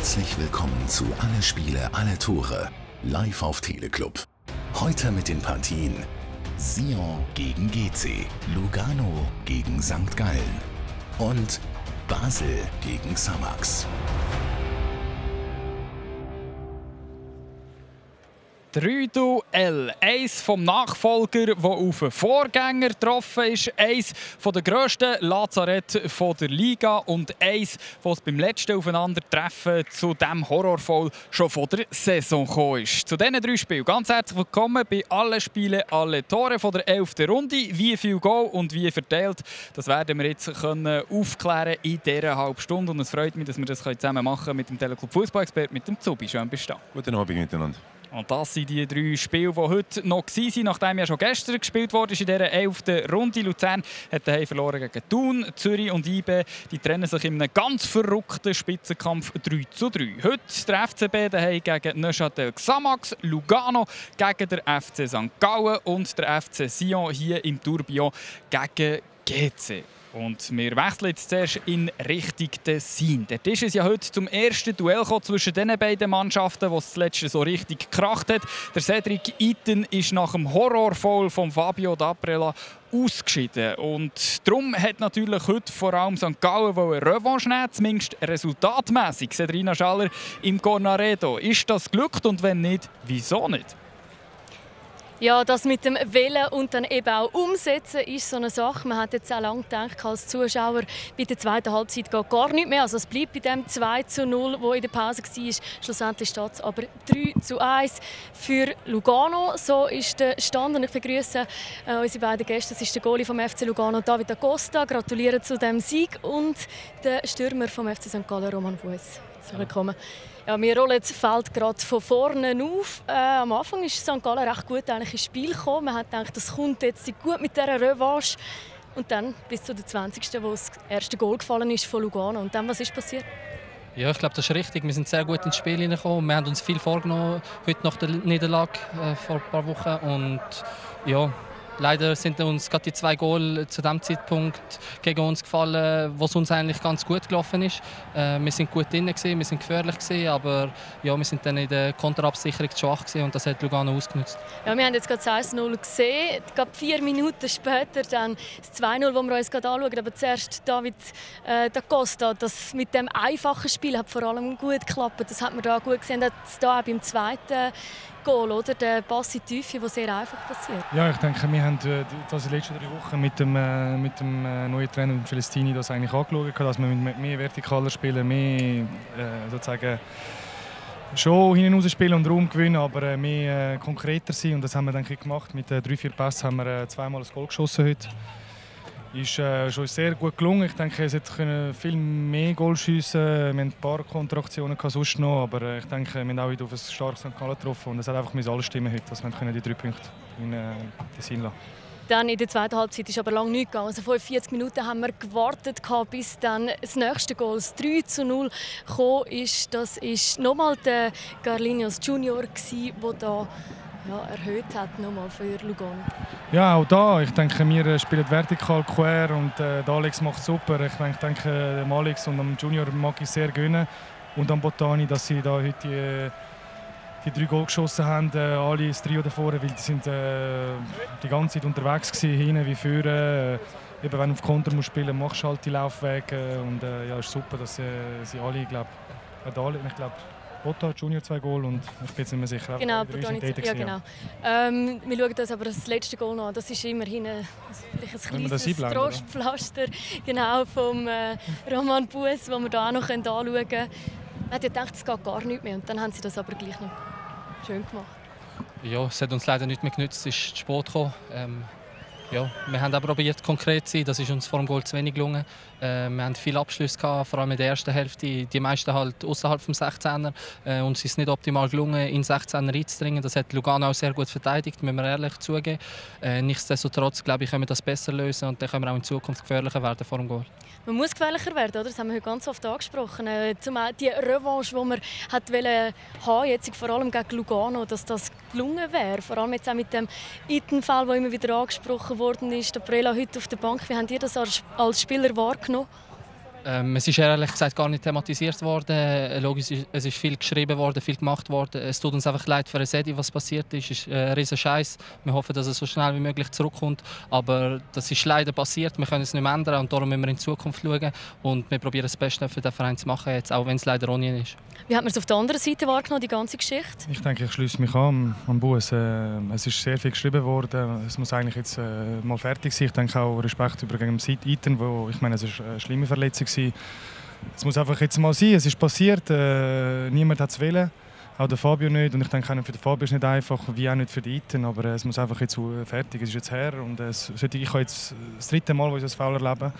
Herzlich willkommen zu Alle Spiele, alle Tore, live auf Teleclub. Heute mit den Partien Sion gegen GC, Lugano gegen St. Gallen und Basel gegen Samax. 3 Duell. Eins vom Nachfolger, der auf einen Vorgänger getroffen ist. Eins von der grössten Lazarett der Liga. Und eins, was beim letzten Aufeinandertreffen zu diesem Horrorfall schon von der Saison ist. Zu diesen drei Spielen ganz herzlich willkommen bei allen Spielen, alle Tore von der 11. Runde. Wie viel Goal und wie verteilt, das werden wir jetzt können aufklären in dieser halben Stunde. Und es freut mich, dass wir das zusammen machen können mit dem Teleclub Fußball-Expert, mit dem Zubi. Schön bist du Guten Abend miteinander. Und das sind die drei Spiele, die heute noch waren, nachdem ja schon gestern gespielt wurde in dieser 11. Runde. Luzern hat daheim verloren gegen Thun, Zürich und IB. Die trennen sich in einem ganz verrückten Spitzenkampf 3 zu 3. Heute der FCB daheim gegen Neuchâtel Xamax, Lugano gegen der FC St. Gallen und der FC Sion hier im Tourbillon gegen GC. Und wir wechseln jetzt zuerst in Richtung Tessin. Dort ist es ja heute zum ersten Duell zwischen den beiden Mannschaften, wo es das letzte so richtig gekracht hat. Der Cedric Iten ist nach dem Horrorfall von Fabio D'Aprella ausgeschieden. Und darum hat natürlich heute vor allem St. Gallen eine Revanche nehmen, zumindest resultatmäßig. Cedrina Schaller im Cornaredo. Ist das glückt und wenn nicht, wieso nicht? Ja, das mit dem Wählen und dann eben auch Umsetzen ist so eine Sache. Man hat jetzt auch lange gedacht, als Zuschauer, bei der zweiten Halbzeit geht gar nicht mehr. Also es bleibt bei dem 2 zu 0, wo in der Pause war. Schlussendlich steht es aber 3 zu 1 für Lugano. So ist der Stand. Und ich begrüße äh, unsere beiden Gäste. Das ist der Goalie vom FC Lugano, David Acosta. Gratuliere zu dem Sieg. Und der Stürmer vom FC St. Gallen, Roman Fuess. Willkommen. Ja, wir rollen das Feld gerade von vorne auf. Äh, am Anfang ist St. Gallen recht gut eigentlich ins Spiel gekommen. Man hat gedacht, das kommt jetzt gut mit dieser Revanche. Und dann bis zu der 20. wo das erste Goal gefallen ist von Lugano. Und dann, was ist passiert? Ja, ich glaube, das ist richtig. Wir sind sehr gut ins Spiel hineingekommen. Wir haben uns viel vorgenommen heute nach der Niederlage äh, vor ein paar Wochen. Und ja, Leider sind uns gerade die zwei Goal zu dem Zeitpunkt gegen uns gefallen, was uns eigentlich ganz gut gelaufen ist. Äh, wir sind gut drin, gewesen, wir sind gefährlich gewesen, aber ja, wir sind dann in der Konterabsicherung zu schwach gewesen und das hat Lugano ausgenutzt. Ja, wir haben jetzt gerade 1-0 gesehen, gerade vier Minuten später dann das 2-0, das wir uns gerade anschauen. Aber zuerst David äh, da Costa, das mit dem einfachen Spiel hat vor allem gut geklappt. Das hat man da gut gesehen, das da beim zweiten Goal, oder? Der Pass in die Tiefe, der sehr einfach passiert. Ja, ich denke, wir haben äh, das in den letzten drei Wochen mit dem, äh, mit dem äh, neuen Trainer Celestini das eigentlich angeschaut, dass wir mit mehr vertikaler spielen, mehr sozusagen schon hinten raus spielen und Raum gewinnen, aber mehr konkreter sein. Und das haben wir ich, gemacht. Mit drei, vier Pässen haben wir zweimal ein Goal geschossen heute ist äh, schon sehr gut gelungen. Ich denke, es hätte viel mehr Goal schiessen. Wir haben ein paar Kontraktionen sonst noch, aber äh, ich denke, wir haben auch wieder auf ein starkes St. Gallen getroffen und es hat einfach alles stimmen heute, dass wir die drei Punkte in äh, Tessin lassen. Dann in der zweiten Halbzeit ist aber lange nichts gegangen. Also 45 Minuten haben wir gewartet, bis dann das nächste Goal, das 3 zu 0, gekommen ist. Das war nochmal der Garlinius Junior, der da ja, erhöht hat nochmal für Lugano? Ja, auch da. Ich denke, wir spielen vertikal quer und äh, der Alex macht super. Ich denke, dem Alex und dem Junior mag ich sehr gönnen. Und am Botani, dass sie da heute die, die drei Goal geschossen haben, äh, alle das Trio davor, weil die sind äh, die ganze Zeit unterwegs gewesen, hinten wie vorne. Äh, eben, wenn du auf Konter musst spielen musst, machst du halt die Laufwege. Und äh, ja, ist super, dass äh, sie alle, ich glaube, ich glaube, Botta Junior zwei Goal und ich bin jetzt nicht mehr sicher. Genau, Bottoni, ja, genau. Ähm, wir schauen uns aber das letzte Goal an. Das ist immerhin ein, ein kleines Trostpflaster genau, vom äh, Roman Bues, das wir hier auch noch anschauen können. Man hat gedacht, es geht gar nicht mehr und dann haben sie das aber gleich noch schön gemacht. Ja, es hat uns leider nicht mehr genützt, es ist Sport gekommen. Ähm, ja, wir haben aber probiert, konkret zu sein. Das ist uns vor dem Goal zu wenig gelungen. Äh, wir haben viele Abschlüsse gehabt, vor allem in der ersten Hälfte. Die meisten halt außerhalb des 16er. Äh, uns ist nicht optimal gelungen, in 16er einzudringen. Das hat Lugano auch sehr gut verteidigt, müssen wir ehrlich zugeben. Äh, nichtsdestotrotz glaube ich, können wir das besser lösen und dann können wir auch in Zukunft gefährlicher werden vor dem Goal. Man muss gefährlicher werden, oder? das haben wir heute ganz oft angesprochen. Äh, zumal die Revanche, die man hat wollen, haben, jetzt vor allem gegen Lugano, dass das gelungen wäre. Vor allem jetzt auch mit dem Iten-Fall, der immer wieder angesprochen worden ist. Der Prela heute auf der Bank. Wie habt ihr das als Spieler wahrgenommen? Ähm, es ist ehrlich gesagt gar nicht thematisiert worden. Äh, logisch, es ist viel geschrieben worden, viel gemacht worden. Es tut uns einfach leid für Sedi, was passiert ist. Es ist ein riesen Scheiß. Wir hoffen, dass er so schnell wie möglich zurückkommt. Aber das ist leider passiert. Wir können es nicht mehr ändern und darum müssen wir in die Zukunft schauen. Und wir probieren das Beste für den Verein zu machen, jetzt, auch wenn es leider ohne ist. Wie hat man es auf der anderen Seite wahrgenommen, die ganze Geschichte? Ich denke, ich schließe mich an am Bus. Äh, es ist sehr viel geschrieben worden. Es muss eigentlich jetzt äh, mal fertig sein. Ich denke auch Respekt über gegen Iten, wo ich meine, es ist eine schlimme Verletzung war. Es muss einfach jetzt mal sein, es ist passiert, äh, niemand hat es wollen, auch der Fabio nicht. Und ich denke für den Fabio ist es nicht einfach, wie auch nicht für die Iten, aber äh, es muss einfach jetzt fertig, es ist jetzt her und es, ich habe jetzt das dritte Mal, wo ich das Foul erlebe,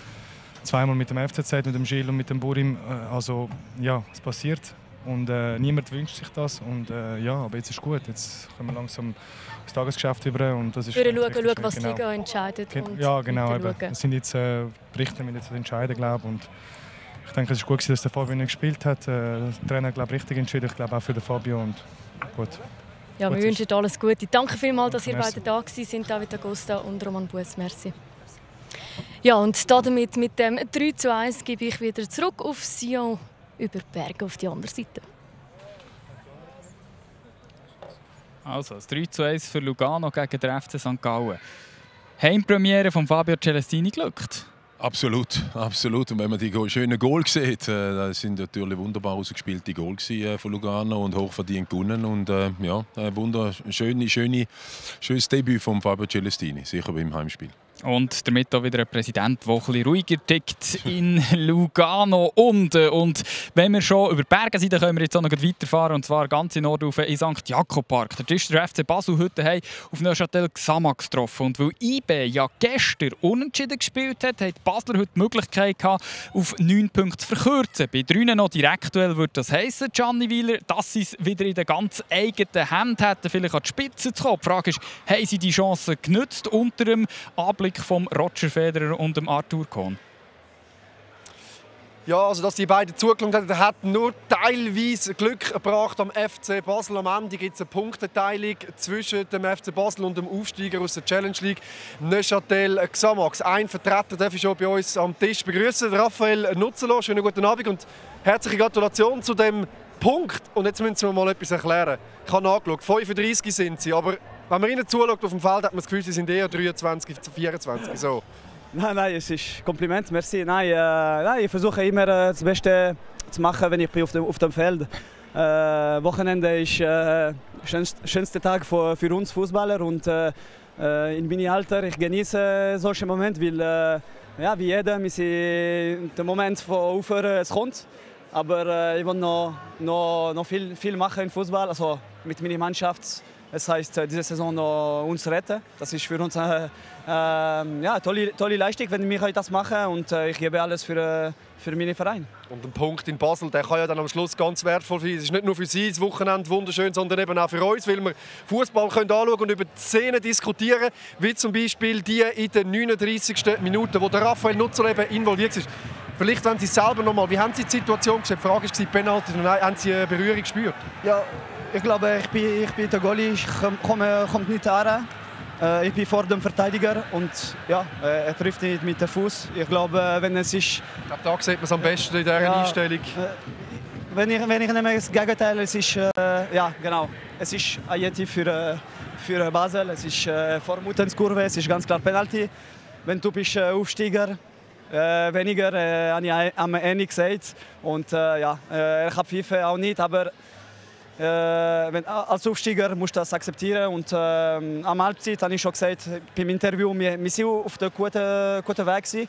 zweimal mit dem FCZ, mit dem Gilles und mit dem Burim, äh, also ja, es passiert und äh, niemand wünscht sich das und äh, ja, aber jetzt ist gut, jetzt können wir langsam das Tagesgeschäft über und das ist schauen, schauen, was genau. die Liga entscheidet. Gen ja, genau, es sind jetzt äh, Berichte, die jetzt entscheiden, glaube und ich denke, es ist gut, dass der Fabio nicht gespielt hat. Äh, der Trainer glaube richtig entschieden. Ich glaube auch für den Fabio und gut. Ja, gut wir wünschen alles Gute. Danke vielmals, dass ihr Merci. beide da sind, David Agosta und Roman Bues. Merci. Ja, und damit mit dem 3 zu 1 gebe ich wieder zurück auf Sion über Berge auf die andere Seite. Also, das 3 zu 1 für Lugano gegen den FC St. Gallen. Heimpremiere von Fabio Celestini gelückt. Absolut, absolut. Und wenn man die schönen Goal sieht, äh, das sind natürlich wunderbar ausgespielte Goal äh, von Lugano und hochverdient gewonnen. Und äh, ja, ein wunderschönes, schönes Debüt von Fabio Celestini, sicher beim Heimspiel. Und damit auch wieder ein Präsident, der etwas ruhiger tickt in Lugano. Und, äh, und wenn wir schon über Berge sind, dann können wir jetzt auch noch weiterfahren. Und zwar ganz in Norden in St. Jakob Park. Da ist der FC Basel heute auf Neuchâtel Xamax getroffen. Und weil IB ja gestern unentschieden gespielt hat, hat Basler heute die Möglichkeit gehabt, auf 9 Punkte zu verkürzen. Bei drinnen noch direktuell würde das heißen, Gianni Wieler, dass sie es wieder in den ganz eigenen Händen hätten, vielleicht an die Spitze zu kommen. Die Frage ist, haben sie die Chance genutzt unter dem Anblick Rückblick von Roger Federer und dem Arthur Kohn? Ja, also dass die beiden zugeschaut haben, hat nur teilweise Glück gebracht am FC Basel. Am Ende gibt es eine Punkteteilung zwischen dem FC Basel und dem Aufsteiger aus der Challenge League, Neuchâtel Xamax. Ein Vertreter darf ich schon bei uns am Tisch begrüßen, Raphael Nutzelo. Schönen guten Abend und herzliche Gratulation zu dem Punkt. Und jetzt müssen wir mal etwas erklären. Ich habe nachgeschaut, 35 sind sie, aber wenn man ihnen zuschaut auf dem Feld, hat man das Gefühl, sie sind eher 23, 24. So. Nein, nein, es ist Kompliment, merci. Nein, äh, nein ich versuche immer äh, das Beste zu machen, wenn ich bin auf dem, auf dem Feld äh, Wochenende ist äh, schönste, schönste Tag für, für uns Fußballer und äh, äh in meinem Alter ich genieße solche Momente, weil äh, ja, wie jeder, wir sind der Moment von aufhören, es kommt. Aber äh, ich will noch, noch, noch viel, viel machen im Fußball, also mit meiner Mannschaft es heißt, äh, diese Saison noch uns retten. Das ist für uns eine äh, ja, tolle, tolle Leistung, wenn wir das machen und äh, ich gebe alles für, für meinen Verein. Und ein Punkt in Basel, der kann ja dann am Schluss ganz wertvoll sein. Es ist nicht nur für Sie das Wochenende wunderschön, sondern eben auch für uns, weil wir Fußball anschauen und über die Szenen diskutieren, wie zum Beispiel die in den 39. Minuten, wo der Raphael Nutzer eben involviert ist. Vielleicht, wenn Sie selber noch mal, wie haben Sie die Situation gesehen? Die Frage war, Penalty, haben Sie eine Berührung gespürt? Ja, ich glaube, ich bin, ich bin der Goalie, ich komme, kommt nicht an. Äh, ich bin vor dem Verteidiger und ja, äh, er trifft nicht mit dem Fuß. Ich glaube, wenn es ist. Ich glaube, da sieht man es am besten in dieser ja, Einstellung. Äh, wenn ich, wenn ich nehme das Gegenteil, es ist ja genau, es ist Ayeti für für Basel, es ist vor Mutenskurve, es ist ganz klar Penalty. Wenn du bist Aufsteiger, äh, weniger, äh, am Ende gesagt. Und äh, ja, äh, er hat FIFA auch nicht, aber wenn, als Aufsteiger musst du das akzeptieren. Und äh, am Halbzeit habe ich schon gesagt, beim Interview, wir, wir sind auf dem guten, guten Weg. Gewesen.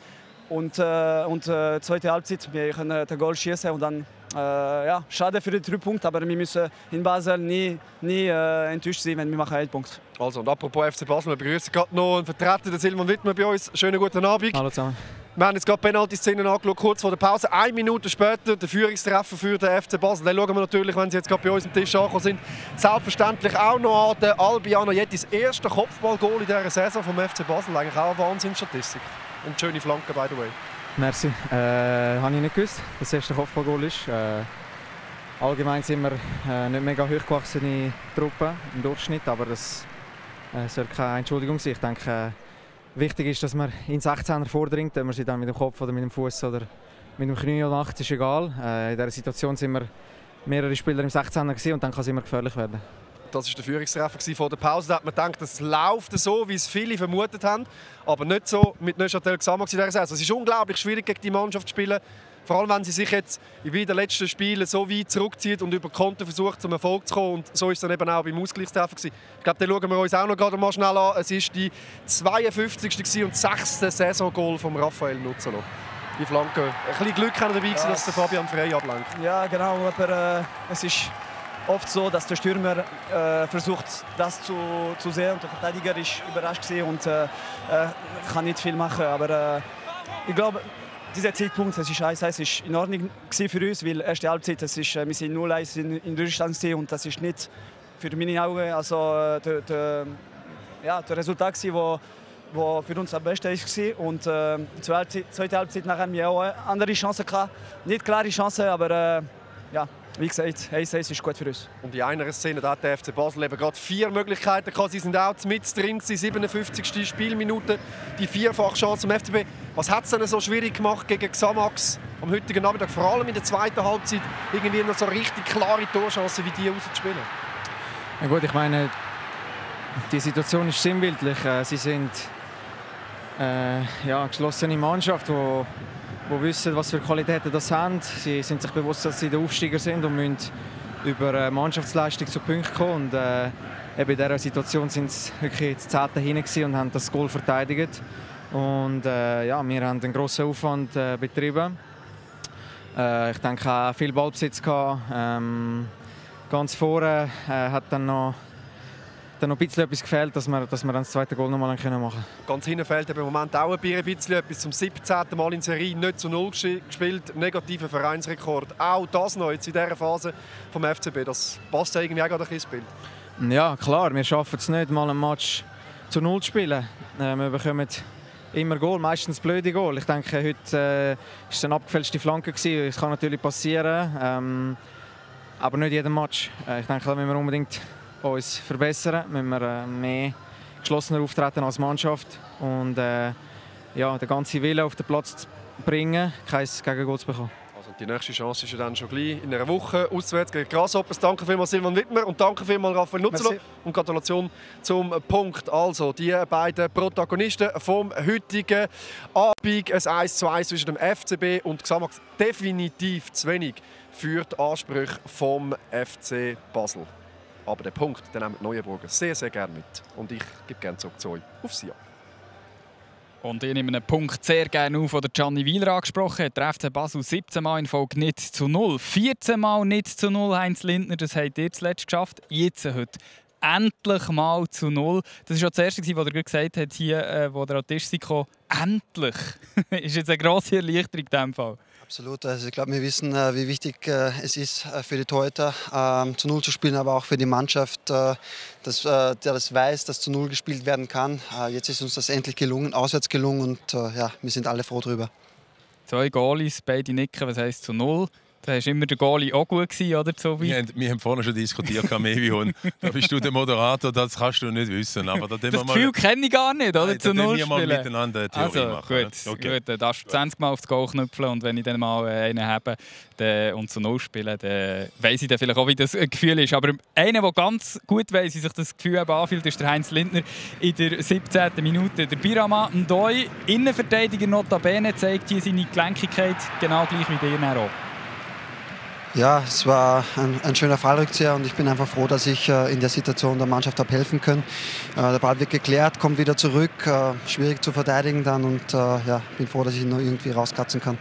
Und, äh, und äh, zweite Halbzeit, wir können den Goal schießen und dann äh, ja, schade für die drei Punkte, aber wir müssen in Basel nie, nie äh, enttäuscht sein, wenn wir machen einen Punkt. Also und apropos FC Basel, wir begrüßen gerade noch einen Vertreter, den Silvan Wittmer bei uns. Schönen guten Abend. Hallo zusammen. Wir haben jetzt gerade Penalty-Szenen angeschaut, kurz vor der Pause. Eine Minute später der Führungstreffer für den FC Basel. Dann schauen wir natürlich, wenn sie jetzt gerade bei uns am Tisch angekommen sind, selbstverständlich auch noch an den Albiano Jettis erste Kopfballgoal in dieser Saison vom FC Basel. Eigentlich auch eine Wahnsinnsstatistik. Und schöne Flanke, by the way. Merci. Äh, habe ich nicht gewusst, dass das erste Kopfballgoal ist. Äh, allgemein sind wir äh, nicht mega hochgewachsene Truppe im Durchschnitt, aber das äh, soll keine Entschuldigung sein. Ich denke, Wichtig ist, dass man in 16er vordringt, ob man sie dann mit dem Kopf oder mit dem Fuß oder mit dem Knie Nacht ist egal. Äh, in dieser Situation sind wir mehrere Spieler im 16er und dann kann es immer gefährlich werden. Das war der Führungstreffer vor der Pause. Da hat man gedacht, es läuft so, wie es viele vermutet haben. Aber nicht so mit Neuchâtel Xamax in dieser Saison. Es ist unglaublich schwierig, gegen die Mannschaft zu spielen. Vor allem, wenn sie sich jetzt in den letzten Spielen so weit zurückzieht und über Konten versucht, zum Erfolg zu kommen. Und so ist es dann eben auch beim Ausgleichstreffer. Ich glaube, den schauen wir uns auch noch gerade mal schnell an. Es war die 52. und 6. Saisongoal von Raphael Nuzzolo. Die Flanke. Ein bisschen Glück haben dabei, ja. dass der Fabian Frey ablenkt. Ja, genau. Aber äh, es ist oft so, dass der Stürmer äh, versucht, das zu, zu sehen. Und der Verteidiger ist überrascht und äh, äh, kann nicht viel machen. Aber äh, ich glaube, dieser Zeitpunkt, das ist 1 ist in Ordnung für uns, weil erste Halbzeit, das ist, äh, wir sind 0-1 in, in Deutschland und das ist nicht für meine Augen also äh, der, der, ja, der Resultat wo, wo für uns am besten war. Und äh, zweite, zweite Halbzeit nachher haben wir auch andere Chancen gehabt. Nicht klare Chancen, aber äh, ja, wie gesagt, 1-1 ist gut für uns. Und in einer Szene hat der FC Basel eben gerade vier Möglichkeiten gehabt. Sie sind auch mit drin, 57. Spielminute, die vierfache Chance zum FCB. Was hat es denn so schwierig gemacht gegen Xamax am heutigen Nachmittag, vor allem in der zweiten Halbzeit, irgendwie noch so richtig klare Torchancen wie die rauszuspielen? Ja gut, ich meine, die Situation ist sinnbildlich. Äh, sie sind äh, ja, eine geschlossene Mannschaft, die die wissen, was für Qualitäten das haben. Sie sind sich bewusst, dass sie der Aufsteiger sind und müssen über äh, Mannschaftsleistung zu Punkten kommen. Und, äh, eben in dieser Situation sind sie wirklich das Zehnte hinten und haben das Goal verteidigt. Und äh, ja, wir haben einen grossen Aufwand äh, betrieben. Äh, ich denke auch viel Ballbesitz gehabt. Ähm, ganz vorne äh, hat dann noch dann noch ein bisschen etwas gefehlt, dass wir, dass wir dann das zweite Goal noch mal machen können. Ganz hinten fehlt im Moment auch ein bisschen etwas. Zum 17. Mal in Serie nicht zu Null gespielt. Negativer Vereinsrekord. Auch das noch jetzt in dieser Phase vom FCB. Das passt ja irgendwie auch gerade ein bisschen ins Bild. Ja, klar. Wir schaffen es nicht, mal ein Match zu Null zu spielen. Äh, wir bekommen immer Goal, meistens blöde Goal. Ich denke, heute äh, es eine abgefälschte Flanke. Das kann natürlich passieren, ähm, aber nicht jeden Match. Äh, ich denke, da müssen wir unbedingt uns verbessern, müssen wir äh, mehr geschlossener auftreten als Mannschaft und äh, ja, den ganzen Willen auf den Platz zu bringen, kein Gegengol zu bekommen. Also die nächste Chance ist ja dann schon gleich in einer Woche auswärts gegen Grasshoppers. Danke vielmals Silvan Wittmer und danke vielmals Raphael Nutzler und Gratulation zum Punkt. Also die beiden Protagonisten vom heutigen Abend, ein 1-2 zwischen dem FCB und Xamax definitiv zu wenig für die Ansprüche vom FC Basel. Aber den Punkt den nehmen die Neuenburger sehr, sehr gerne mit. Und ich gebe gerne zurück zu euch auf Sia. Und ich nehme einen Punkt sehr gerne auf, den Gianni Wieler angesprochen hat. Der FC Basel 17 Mal in Folge nicht zu null. 14 Mal nicht zu null, Heinz Lindner. Das habt ihr zuletzt geschafft. Jetzt heute endlich mal zu null. Das war das Erste, was er gesagt hat, hier, äh, wo der an den Tisch kam. Endlich! das ist jetzt eine grosse Erleichterung in diesem Fall. Absolut. Also ich glaube, wir wissen, äh, wie wichtig äh, es ist äh, für die Torhüter ähm, zu Null zu spielen, aber auch für die Mannschaft, dass, der das weiß, dass zu Null gespielt werden kann. Jetzt ist uns das endlich gelungen, auswärts gelungen und ja, wir sind alle froh darüber. Zwei Goalies, beide nicken, was heisst zu Null? Da war immer der Goalie auch gut, gewesen, oder? So wir, haben, wir haben vorhin schon diskutiert, Mevion. da bist du der Moderator, das kannst du nicht wissen. Aber da das Gefühl kenne ich gar nicht, oder? Nein, zu Null mal miteinander Theorie also, machen. Gut, okay. gut, dann darfst du 20 Mal aufs Goal knüpfen und wenn ich dann mal äh, einen habe dann, und zu Null spielen, dann weiss ich dann vielleicht auch, wie das Gefühl ist. Aber einer, der ganz gut weiss, wie sich das Gefühl anfühlt, ist der Heinz Lindner in der 17. Minute. Der Birama Ndoi, Innenverteidiger Notabene, zeigt hier seine Gelenkigkeit genau gleich wie dir auch. Ja, es war ein, ein, schöner Fallrückzieher und ich bin einfach froh, dass ich äh, in der Situation der Mannschaft habe helfen können. Äh, der Ball wird geklärt, kommt wieder zurück, äh, schwierig zu verteidigen dann und äh, ja, bin froh, dass ich ihn noch irgendwie rauskratzen kann.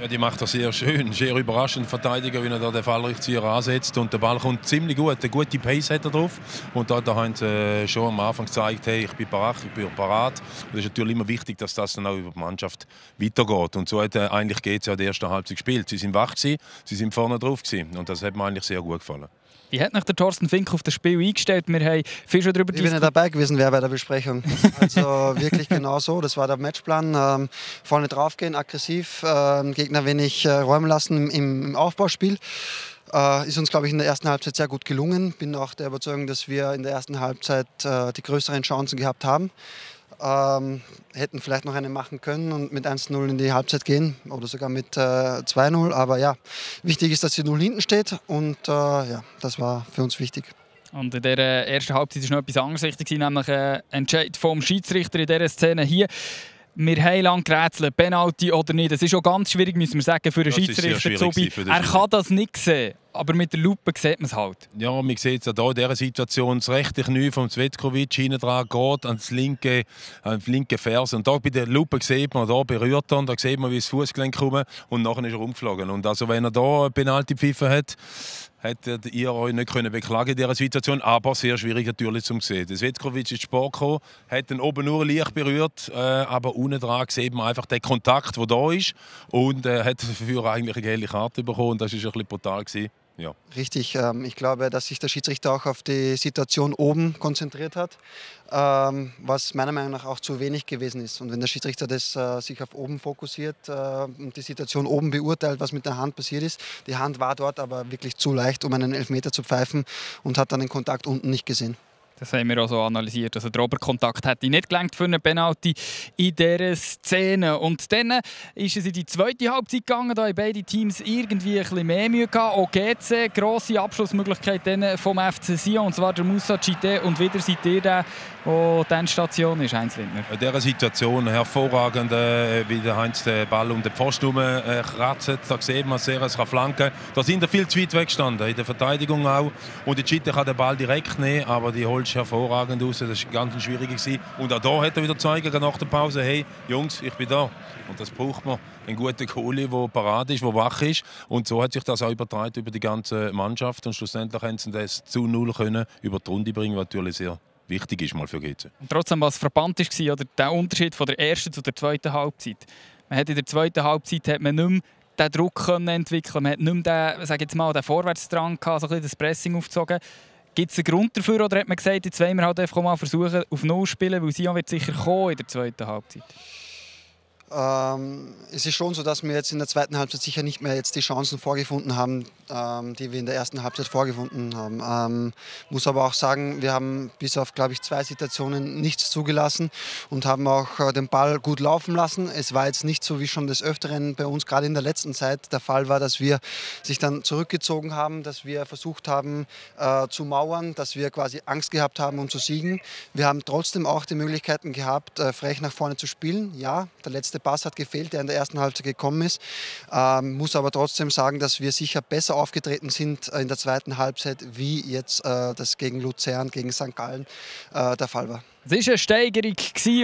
Ja, die macht das sehr schön, sehr überraschend. Verteidiger, wie er da den Fallrückzieher ansetzt. Und der Ball kommt ziemlich gut. Eine gute Pace hat er drauf. Und da, da haben sie äh, schon am Anfang gezeigt, hey, ich bin parat, ich bin parat. Und es ist natürlich immer wichtig, dass das dann auch über die Mannschaft weitergeht. Und so hat äh, eigentlich geht ja die erste Halbzeit gespielt. Sie sind wach gewesen, sie sind vorne drauf gewesen. Und das hat mir eigentlich sehr gut gefallen. Wie hat nach der Thorsten Fink auf das Spiel eingestellt? Wir haben viel schon darüber diskutiert. Ich bin ja dabei gewesen wäre bei der Besprechung. Also wirklich genau so. Das war der Matchplan. Ähm, vorne draufgehen, aggressiv, ähm, Gegner wenig äh, räumen lassen im, im Aufbauspiel. Äh, ist uns, glaube ich, in der ersten Halbzeit sehr gut gelungen. Bin auch der Überzeugung, dass wir in der ersten Halbzeit äh, die größeren Chancen gehabt haben. Ähm, hätten vielleicht noch eine machen können und mit 1-0 in die Halbzeit gehen oder sogar mit äh, 2-0. Aber ja, wichtig ist, dass sie 0 hinten steht und äh, ja, das war für uns wichtig. Und in der ersten Halbzeit war noch etwas anderes wichtig, nämlich ein Entscheid vom Schiedsrichter in dieser Szene hier wir haben lange gerätselt, Penalty oder nicht. Das ist auch ganz schwierig, müssen wir sagen, für einen das Schiedsrichter. Zubi. Er kann das nicht sehen, aber mit der Lupe sieht man es halt. Ja, man sieht es hier in dieser Situation. Das rechte Knie von Zvetkovic hinten dran geht ans linke, an linke Ferse. Und da bei der Lupe sieht man, da berührt er, da sieht man, wie das Fußgelenk kommt und nachher ist er umgeflogen. Und also, wenn er da eine Penalty pfiffen hat, hättet ihr euch nicht können beklagen in dieser Situation, aber sehr schwierig natürlich zu sehen. Der Svetkovic ist Sport gekommen, hat ihn oben nur leicht berührt, äh, aber unten dran sieht man einfach den Kontakt, der da ist und äh, hat dafür eigentlich eine gelbe Karte bekommen und das war ein bisschen brutal. Gewesen. Ja. Richtig. Ähm, ich glaube, dass sich der Schiedsrichter auch auf die Situation oben konzentriert hat, ähm, was meiner Meinung nach auch zu wenig gewesen ist. Und wenn der Schiedsrichter das, äh, sich auf oben fokussiert äh, und die Situation oben beurteilt, was mit der Hand passiert ist, die Hand war dort aber wirklich zu leicht, um einen Elfmeter zu pfeifen und hat dann den Kontakt unten nicht gesehen. Das haben wir auch so analysiert. Also der Oberkontakt hätte nicht gelangt für eine Penalty in dieser Szene. Und dann ist es in die zweite Halbzeit gegangen. Da haben beide Teams irgendwie ein bisschen mehr Mühe gehabt. Auch GC, grosse Abschlussmöglichkeit vom FC Sion. Und zwar der Moussa Chite. Und wieder seid ihr der, der die Endstation ist, Heinz Lindner. In dieser Situation hervorragend, äh, wie der Heinz den Ball um den Pfosten äh, kratzt. Da sieht man sehr, es kann flanken. Da sind er viel zu weit weggestanden, in der Verteidigung auch. Und der Chite kann den Ball direkt nehmen, aber die holt holst hervorragend raus. Das war ganz schwierig. Und auch hier hat er wieder gezeigt, nach der Pause, hey Jungs, ich bin da. Und das braucht man. Einen guten Kohle, der parat ist, der wach ist. Und so hat sich das auch übertragen über die ganze Mannschaft. Und schlussendlich haben sie das zu Null können über die Runde bringen, was natürlich sehr wichtig ist mal für GC. Und trotzdem, was verbannt war, oder der Unterschied von der ersten zu der zweiten Halbzeit. Man hat in der zweiten Halbzeit hat man nicht mehr den Druck entwickeln. Man hat nicht mehr den, sag jetzt mal, den Vorwärtsdrang gehabt, so ein bisschen das Pressing aufgezogen. Gibt es einen Grund dafür oder hat man gesagt, jetzt wollen wir halt einfach mal versuchen, auf Null spielen, weil Sion wird sicher kommen in der zweiten Halbzeit? Ähm, es ist schon so, dass wir jetzt in der zweiten Halbzeit sicher nicht mehr jetzt die Chancen vorgefunden haben, ähm, die wir in der ersten Halbzeit vorgefunden haben. Ähm, muss aber auch sagen, wir haben bis auf, glaube ich, zwei Situationen nichts zugelassen und haben auch äh, den Ball gut laufen lassen. Es war jetzt nicht so, wie schon des Öfteren bei uns gerade in der letzten Zeit der Fall war, dass wir sich dann zurückgezogen haben, dass wir versucht haben äh, zu mauern, dass wir quasi Angst gehabt haben, um zu siegen. Wir haben trotzdem auch die Möglichkeiten gehabt, äh, frech nach vorne zu spielen. Ja, der letzte Pass hat gefehlt, der in der ersten Halbzeit gekommen ist. Ähm, muss aber trotzdem sagen, dass wir sicher besser aufgetreten sind äh, in der zweiten Halbzeit, wie jetzt äh, das gegen Luzern, gegen St. Gallen äh, der Fall war. Es war eine Steigerung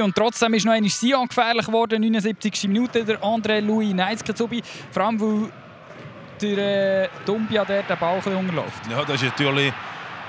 und trotzdem ist noch einmal Sion gefährlich geworden. 79. Minute der André Louis Neizke-Zubi. Vor allem, weil der äh, Dumbia der den Ball unterläuft. Ja, das ist natürlich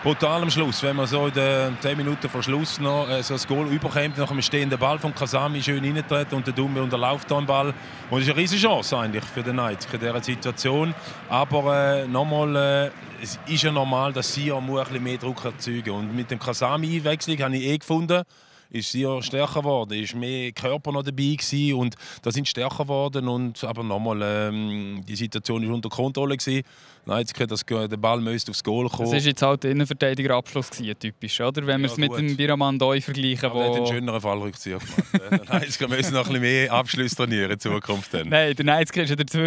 brutal am Schluss. Wenn man so in den 10 Minuten vor Schluss noch äh, so ein Goal überkommt, nach einem stehenden Ball von Kasami schön reintritt und der Dumme unterläuft den Ball. Und das ist eine riesige Chance eigentlich für den Knight in dieser Situation. Aber äh, nochmal, äh, es ist ja normal, dass sie auch ein bisschen mehr Druck erzeugen Und mit dem Kasami-Einwechslung habe ich eh gefunden, ist sie ja stärker geworden, ist mehr Körper noch dabei gewesen und da sind stärker geworden und aber nochmal ähm, die Situation ist unter Kontrolle gewesen. Nein, jetzt dass der Ball müsste aufs Goal kommen. Das war jetzt halt Innenverteidiger-Abschluss, typisch, oder? Wenn wir es mit dem Biraman Doi vergleichen. Aber wo... Er hat einen schöneren Fallrückzieher gemacht. der Neizke müssen noch ein bisschen mehr Abschlüsse trainieren in Zukunft. Dann. Nein, der Neizke ist ja dazu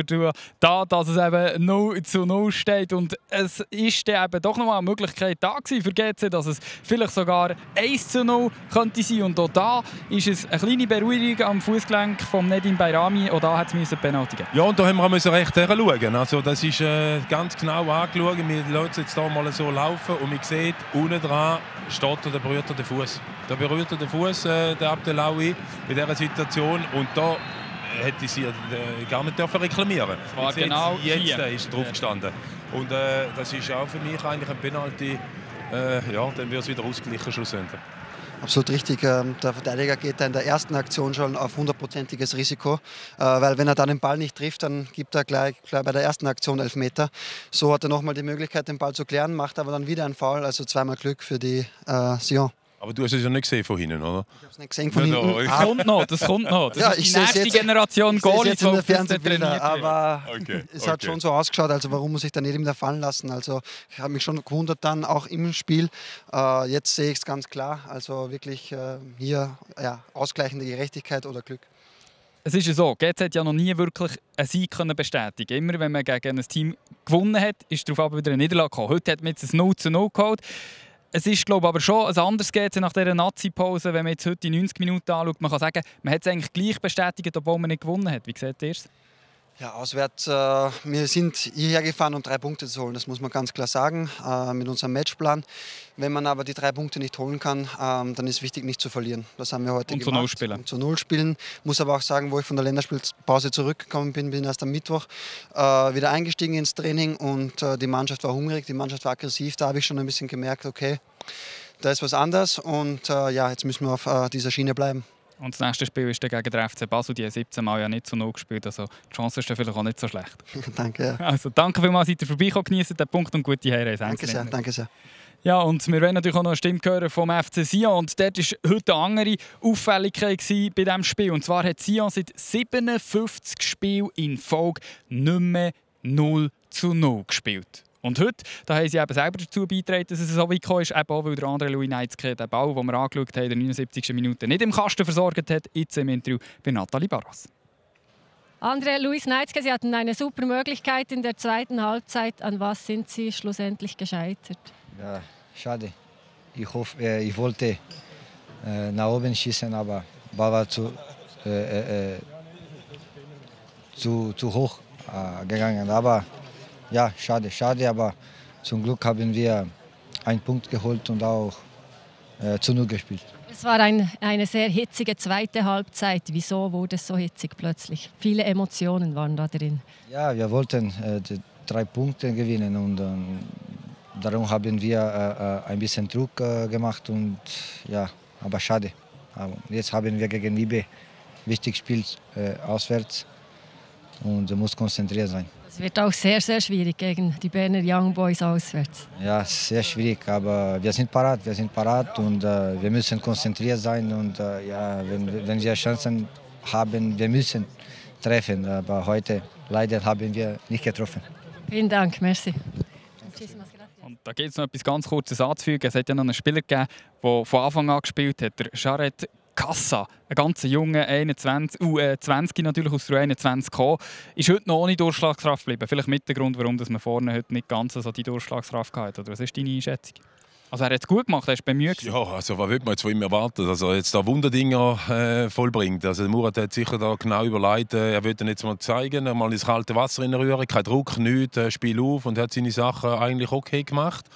da, dass es eben 0 zu 0 steht. Und es ist dann eben doch noch mal eine Möglichkeit da für GC, dass es vielleicht sogar 1 zu 0 könnte sein. Und auch da ist es eine kleine Beruhigung am Fußgelenk von Nedim Bayrami. Auch da hat es Penalty geben. Ja, und da haben wir recht schauen. Also das ist äh, ganz genau angeschaut. Wir lassen jetzt hier mal so laufen und man sieht, unten dran steht der berührt den Fuß. Da berührt den Fuß, äh, der Abdelawi, in dieser Situation. Und da hätte sie äh, gar nicht dürfen reklamieren dürfen. Genau jetzt hier. ist drauf gestanden. Und äh, das ist auch für mich eigentlich ein Penalty. Äh, ja, dann wird es wieder ausgeglichen schlussendlich. Absolut richtig. Ähm, der Verteidiger geht da in der ersten Aktion schon auf hundertprozentiges Risiko, äh, weil wenn er dann den Ball nicht trifft, dann gibt er gleich, gleich bei der ersten Aktion elf Meter. So hat er nochmal die Möglichkeit, den Ball zu klären, macht aber dann wieder einen Foul, also zweimal Glück für die äh, Sion. Aber du hast es ja nicht gesehen von hinten, oder? Ich habe es nicht gesehen von hinten. da- Das kommt noch, das kommt noch. Das Ja, ist ich die nächste jetzt- Generation Goalies, die wird. aber Okay, es hat okay. schon so ausgeschaut, also warum muss ich dann nicht wieder fallen lassen? Also ich habe mich schon gewundert dann auch im Spiel. Äh, jetzt sehe ich es ganz klar, also wirklich äh, hier ja, ausgleichende Gerechtigkeit oder Glück. Es ist ja so, GZ hat ja noch nie wirklich einen Sieg können bestätigen Immer wenn man gegen ein Team gewonnen hat, ist darauf aber wieder eine Niederlage gekommen. Heute hat man jetzt ein 0 zu 0 geholt. Es ist glaube aber schon ein anderes GC nach dieser Nazi-Pause, wenn man jetzt heute die 90 Minuten anschaut. Man kann sagen, man hat es eigentlich gleich bestätigt, obwohl man nicht gewonnen hat. Wie seht ihr es? Ja, auswärts, äh, wir sind hierher gefahren, um drei Punkte zu holen, das muss man ganz klar sagen, äh, mit unserem Matchplan. Wenn man aber die drei Punkte nicht holen kann, ähm, dann ist wichtig, nicht zu verlieren. Das haben wir heute Und zu gemacht. Null spielen. Und zu Null spielen. Muss aber auch sagen, wo ich von der Länderspielpause zurückgekommen bin, bin erst am Mittwoch äh, wieder eingestiegen ins Training und äh, die Mannschaft war hungrig, die Mannschaft war aggressiv. Da habe ich schon ein bisschen gemerkt, okay, da ist was anders und äh, ja, jetzt müssen wir auf äh, dieser Schiene bleiben. Und das nächste Spiel ist dann gegen den FC Basel. Die haben 17 Mal ja nicht zu 0 gespielt. Also die Chance ist dann vielleicht auch nicht so schlecht. danke. Ja. Also danke vielmals, seid ihr vorbeigekommen. Genießt den Punkt und gute Heimreise. Danke sehr, danke sehr. Ja, und wir wollen natürlich auch noch eine Stimme hören vom FC Sion. Und dort war heute eine andere Auffälligkeit bei diesem Spiel. Und zwar hat Sion seit 57 Spielen in Folge nicht mehr 0 zu 0 gespielt. Und heute, da haben sie eben selber dazu beigetragen, dass es so weit gekommen ist, eben auch weil der andere Louis Neitzke den Ball, den wir angeschaut haben, in der 79. Minute nicht im Kasten versorgt hat, jetzt im Interview bei Nathalie Barras. Andre Luis Neitzke, Sie hatten eine super Möglichkeit in der zweiten Halbzeit. An was sind Sie schlussendlich gescheitert? Ja, schade. Ich, hoffe, äh, ich wollte äh, nach oben schießen, aber Ball war zu, äh, äh, äh, zu, zu hoch äh, gegangen. Aber ja, schade, schade. Aber zum Glück haben wir einen Punkt geholt und auch äh, zu Null gespielt. Es war ein, eine sehr hitzige zweite Halbzeit. Wieso wurde es so hitzig plötzlich? Viele Emotionen waren da drin. Ja, wir wollten äh, die drei Punkte gewinnen und ähm, darum haben wir äh, äh, ein bisschen Druck äh, gemacht und ja, aber schade. Aber jetzt haben wir gegen Liebe wichtig gespielt äh, auswärts und muss konzentriert sein. Es wird auch sehr, sehr schwierig gegen die Berner Young Boys auswärts. Ja, sehr schwierig, aber wir sind parat, wir sind parat und äh, wir müssen konzentriert sein und äh, ja, wenn, wenn wir Chancen haben, wir müssen treffen, aber heute leider haben wir nicht getroffen. Vielen Dank, merci. Und da gibt es noch etwas ganz Kurzes anzufügen. Es hat ja noch einen Spieler gegeben, der von Anfang an gespielt hat, der Jared Cassa, ein ganz junger 21, uh, 20 natürlich aus der 21 gekommen, ist heute noch ohne Durchschlagskraft geblieben. Vielleicht mit dem Grund, warum dass man vorne heute nicht ganz so die Durchschlagskraft hatte. Oder was ist deine Einschätzung? Also er hat es gut gemacht, er ist bemüht. Ja, also was will man jetzt von ihm erwarten, dass er jetzt da Wunderdinger äh, vollbringt. Also Murat hat sicher da genau überlegt, äh, er will ihn jetzt mal zeigen, mal ins kalte Wasser rühren, kein Druck, nichts, äh, Spiel auf und hat seine Sachen eigentlich okay gemacht.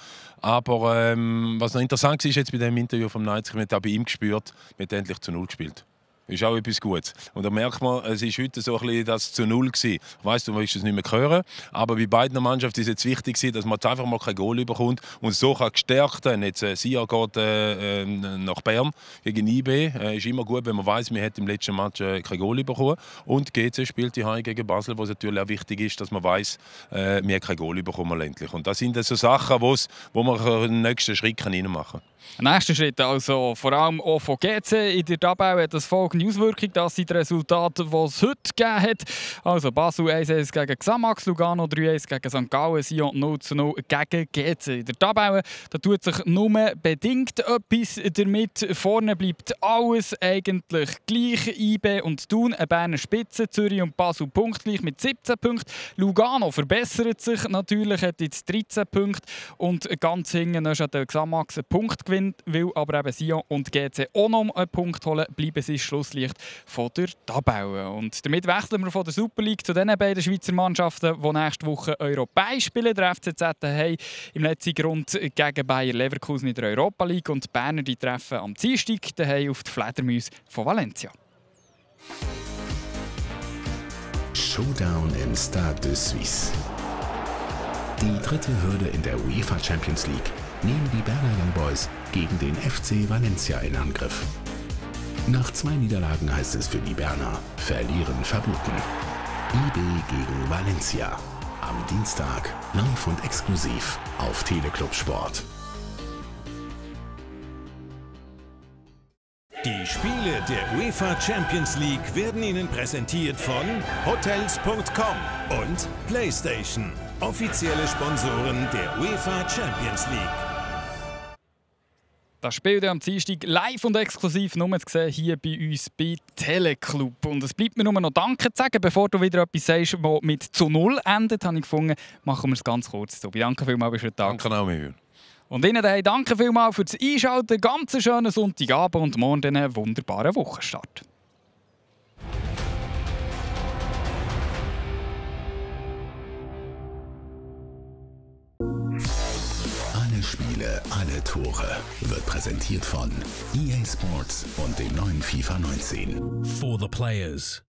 Aber ähm, was noch interessant war, jetzt bei dem Interview vom Neizig, man hat auch bei ihm gespürt, man hat endlich zu Null gespielt. Ist auch etwas Gutes. Und da merkt man, es ist heute so ein bisschen das zu Null gewesen. Weiss, du willst es nicht mehr hören, aber bei beiden Mannschaften ist jetzt wichtig gewesen, dass man einfach mal kein Goal bekommt und so kann gestärkt dann. Jetzt äh, Sia geht äh, äh, nach Bern gegen IB. Äh, ist immer gut, wenn man weiß, man hat im letzten Match äh, kein Goal bekommen. Und GC spielt die Heim gegen Basel, wo es natürlich auch wichtig ist, dass man weiß, äh, wir haben kein Goal endlich. Und das sind so Sachen, wo man den nächsten Schritt reinmachen kann. Nächster Schritt, also vor allem auch von GC in der Tabelle hat das folgende Auswirkung. Das sind die Resultate, die es heute gegeben hat. Also Basel 1-1 gegen Xamax, Lugano 3-1 gegen St. Gallen, Sion 0-0 gegen GC. In der Tabelle da tut sich nur bedingt etwas damit. Vorne bleibt alles eigentlich gleich. IB und Thun, eine Berner Spitze, Zürich und Basel punktgleich mit 17 Punkten. Lugano verbessert sich natürlich, hat jetzt 13 Punkte und ganz hinten Neuchâtel Xamax einen Punkt gewinnt, will aber eben Sion und GC auch noch einen Punkt holen, bleiben sie Schlusslicht von der Tabelle. Und damit wechseln wir von der Super League zu den beiden Schweizer Mannschaften, die nächste Woche europäisch spielen. Der FCZ haben im letzten Grund gegen Bayer Leverkusen in der Europa League und die Berner die treffen am Dienstag daheim auf die Fledermäuse von Valencia. Showdown im Stade de Suisse. Die dritte Hürde in der UEFA Champions League nehmen die Berner Young Boys gegen den FC Valencia in Angriff. Nach zwei Niederlagen heißt es für die Berner Verlieren verboten. IB gegen Valencia. Am Dienstag live und exklusiv auf Teleclub Sport. Die Spiele der UEFA Champions League werden Ihnen präsentiert von Hotels.com und PlayStation, offizielle Sponsoren der UEFA Champions League. Das Spiel am Dienstag live und exklusiv nur zu sehen hier bei uns bei Teleclub. Und es bleibt mir nur noch Danke zu sagen, bevor du wieder etwas sagst, das mit zu Null endet, habe ich gefunden, machen wir es ganz kurz. So, danke vielmals für den Tag. Danke auch, Mihun. Und Ihnen daheim danke vielmals für das Einschalten. Ganz schönen Sonntagabend und morgen einen wunderbaren Wochenstart. Spiele, alle Tore wird präsentiert von EA Sports und dem neuen FIFA 19. For the players.